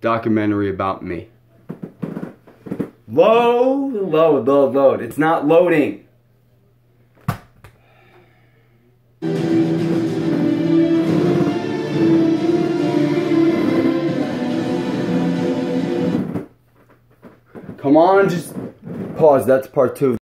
documentary about me. Load, load, load, load. It's not loading. Come on, just pause. That's part two.